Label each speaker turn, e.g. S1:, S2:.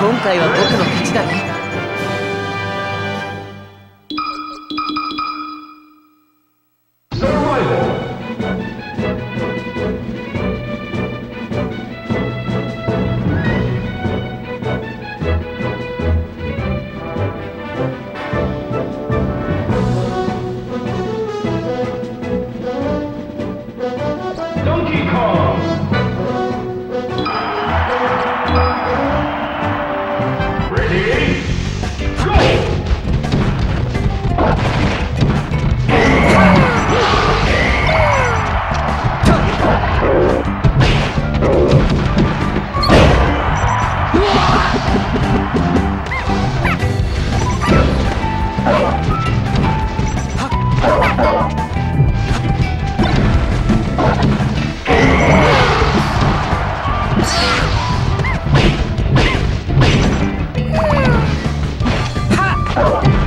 S1: 今回は僕の勝ちだね。Oh.